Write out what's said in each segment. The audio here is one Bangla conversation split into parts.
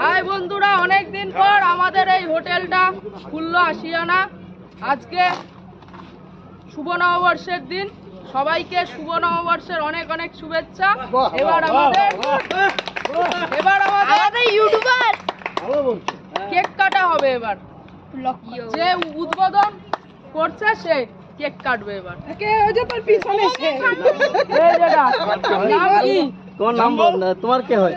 হাই বন্ধুরা অনেক দিন পর আমাদের এই হোটেলটা খুললো আশিয়ানা আজকে শুভ নববর্ষের দিন। সবাইকে শুভ নববর্ষের অনেক অনেক শুভেচ্ছা। এবার আমাদের এবার আমাদের ইউটিউবার। কেক কাটা হবে এবার। যে উদ্বোধন করছে সে কেক কাটবে এবার। এই যেটা, নাম কি? তোমার নাম বল না, তোমার কে হয়?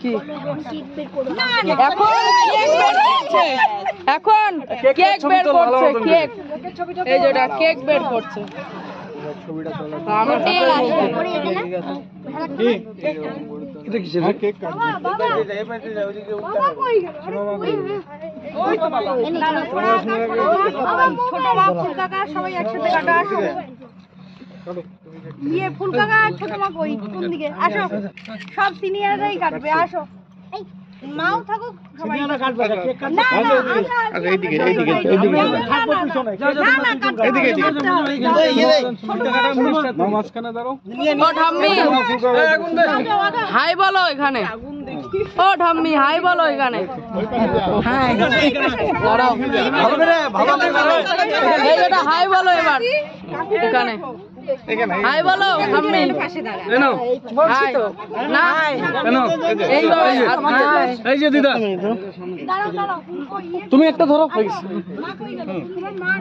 কি এখন কেক বের করছে কেক এই যেটা কেক বের করছে আমার কি এটা কিসের কেক ছোট মা কাকা সবাই একসাথে কাটা ইয়ে ফুল কাকা ছোট মা কই? কোন দিকে? আসো। সব সিনিয়ররাই কাটবে আসো। মাও থাকুক সবাই। না না আমরা এইদিকে এইদিকে এইদিকে না না কাটতে এদিকে, এদিকে। কাটতে মাঝখানে দাঁড়াও। ও ঠাম্মি। হাই বলো এখানে। ও ঠাম্মি হাই বলো এখানে। দাঁড়াও। ভালো করে ভালো করে এই যেটা হাই বলো এবার। এখানে। হাই বলো কেন হাই। না হাত এই যে দিদা। দাঁড়াও দাঁড়াও ইয়ে, তুমি একটা ধরো?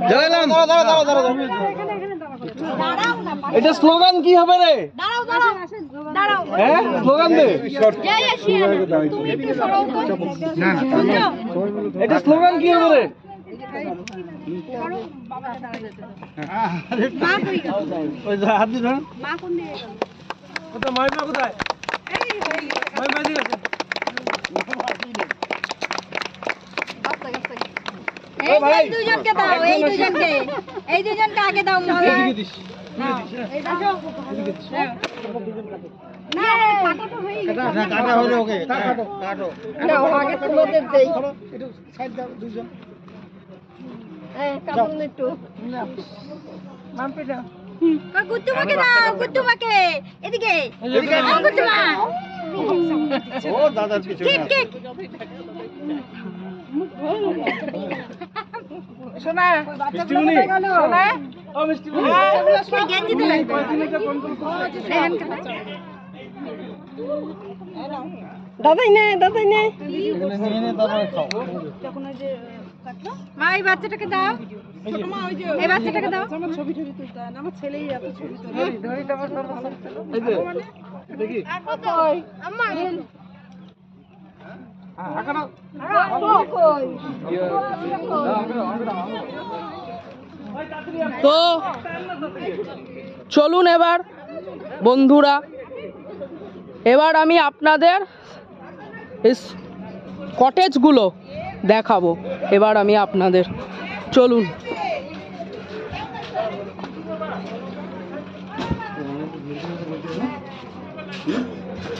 দাঁড়ালাম দাঁড়াও দাঁড়াও দাঁড়াও এখানে এখানে দাঁড়াও দাঁড়াও। না এটা স্লোগান কি হবে রে? দাঁড়াও দাঁড়াও। দাঁড়াও। হ্যাঁ স্লোগান দে। জয় আশিয়ানা তুমি একটু সরো না না। এটা স্লোগান কি হবে রে? এই দুজনকে দাও এই দুজনকে আগে দাও কাটা হলো ওকে কাটো কাটো আগে তোমাদের দেই একটু সাইড দাও দুজন গুত্তুমাকে দাও। গুত্তুমাকে এদিকে। ও গুত্তুমা ও দাদার কিছু কেক কেক। মিষ্টিমণি শোনা ও মিষ্টিমণি সেই গেঞ্জিতে লাগবে। দাদাই নে দাদাই নে। এখানে নিয়ে নে তারপরে খাও। মা এই বাচ্চাটাকে দাও। এই বাচ্চাটাকে দাও। এই যে দেখি। আম্মা তো চলুন এবার বন্ধুরা। এবার আমি আপনাদের কটেজগুলো দেখাবো। এবার আমি আপনাদের। চলুন।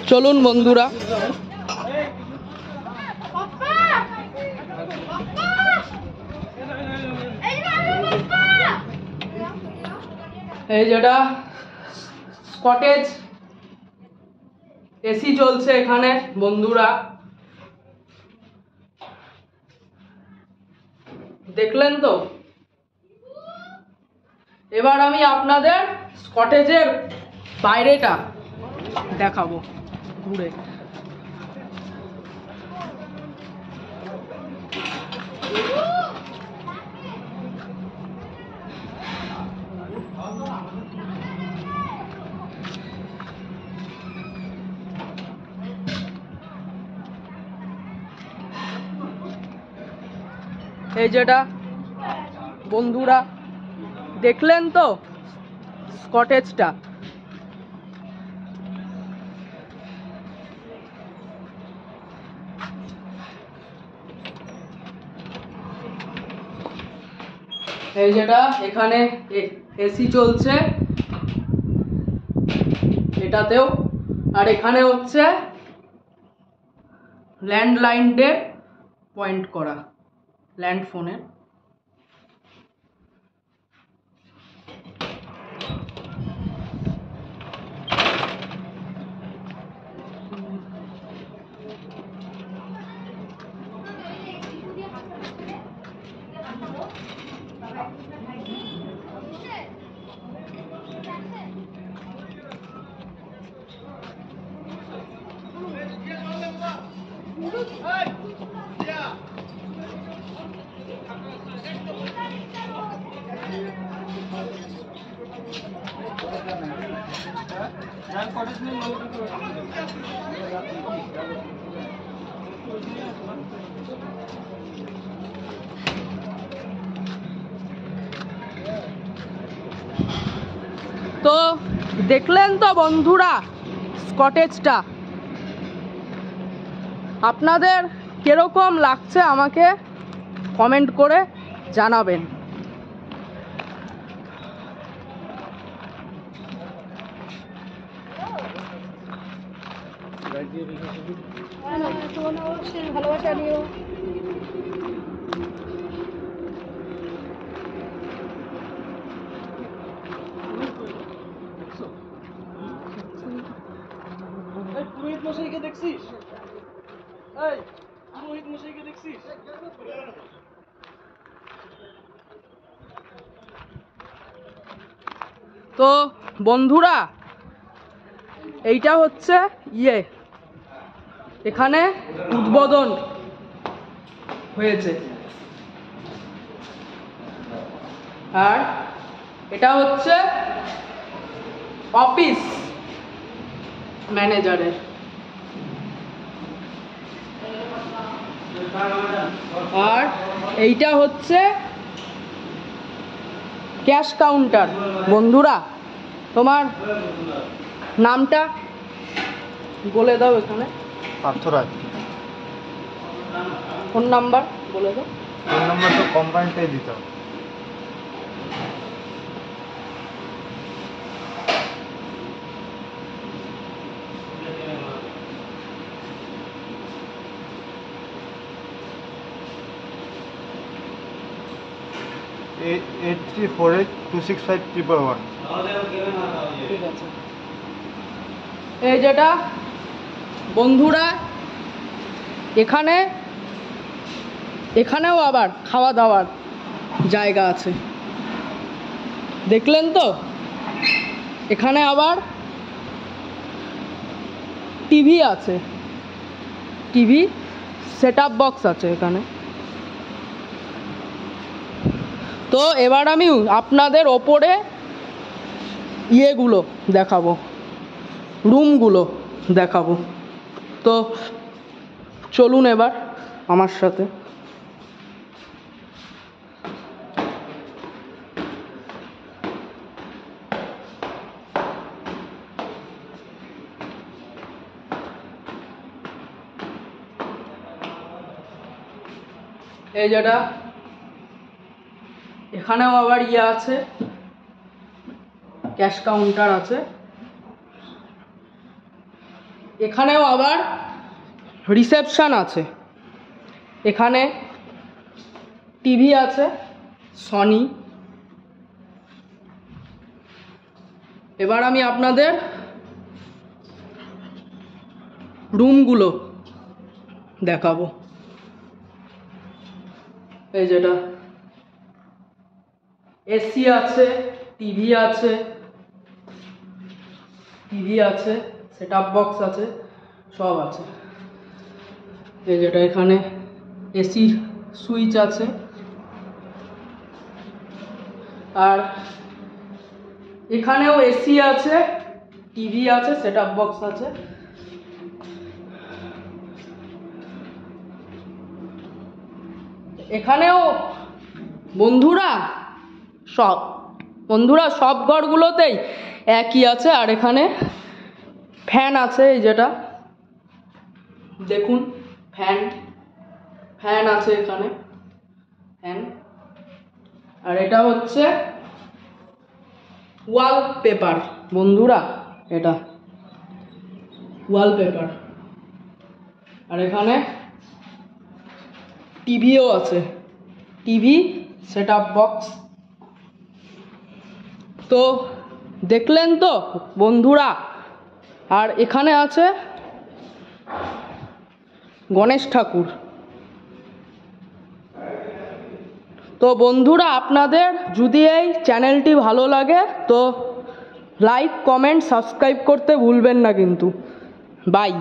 চলুন বন্ধুরা। এই যেটা কটেজ এসি চলছে এখানে বন্ধুরা। দেখলেন তো? এবার আমি আপনাদের কটেজের বাইরেটা দেখাবো ঘুরে। এই যেটা বন্ধুরা, দেখলেন তো? স্কটেজটা এই যেটা এখানে এসি চলছে। এটাতেও। আর এখানে হচ্ছে ল্যান্ডলাইন ডে পয়েন্ট করা। ল্যান্ড ফোনের তো দেখলেন তো বন্ধুরা স্কটেজটা। আপনাদের কীরকম লাগছে আমাকে কমেন্ট করে জানাবেন। ভালোবাসা পুরোহিত মশাইকে দেখছিস দেখছিস তো বন্ধুরা এইটা হচ্ছে ইয়ে। এখানে উদ্বোধন হয়েছে। আর এটা হচ্ছে অফিস ম্যানেজারের। আর এইটা হচ্ছে ক্যাশ কাউন্টার। বন্ধুরা, তোমার নামটা বলে দাও এখানে। পার্থরাজ ফোন নাম্বার বলে দাও। ফোন নাম্বার তো কোম্পানিটাই দিতে হবে। Eight three four eight two six five triple one ঠিক আছে। এই যেটা বন্ধুরা, এখানে, এখানেও আবার খাওয়া দাওয়ার জায়গা আছে। দেখলেন তো? এখানে আবার টিভি আছে। টিভি সেট আপ বক্স আছে এখানে। তো এবার আমি আপনাদের ওপরে ইয়েগুলো দেখাবো, রুমগুলো দেখাবো। তো চলুন এবার আমার সাথে। এই যেটা এখানেও আবার ইয়ে আছে ক্যাশ কাউন্টার আছে। এখানেও আবার রিসেপশন আছে। এখানে টিভি আছে সনি এবার আমি আপনাদের রুমগুলো দেখাবো। এই যেটা এসি আছে টিভি আছে টিভি আছে। সেট আপ বক্স আছে, সব আছে। এই যেটা এখানে এসির সুইচ আছে। আর এখানেও এসি আছে টিভি আছে সেট আপ বক্স আছে। এখানেও বন্ধুরা সব বন্ধুরা সব ঘরগুলোতেই একই আছে, আর এখানে ফ্যান আছে এই যেটা। দেখুন, ফ্যান ফ্যান আছে এখানে, ফ্যান। আর এটা হচ্ছে ওয়াল পেপার বন্ধুরা, এটা ওয়াল পেপার আর এখানে টিভিও আছে, টিভি সেট আপ বক্স তো, দেখলেন তো, বন্ধুরা আর এখানে আছে গণেশ ঠাকুর। তো বন্ধুরা, আপনাদের যদি এই চ্যানেলটি ভালো লাগে, তো লাইক কমেন্ট সাবস্ক্রাইব করতে ভুলবেন না কিন্তু। বাই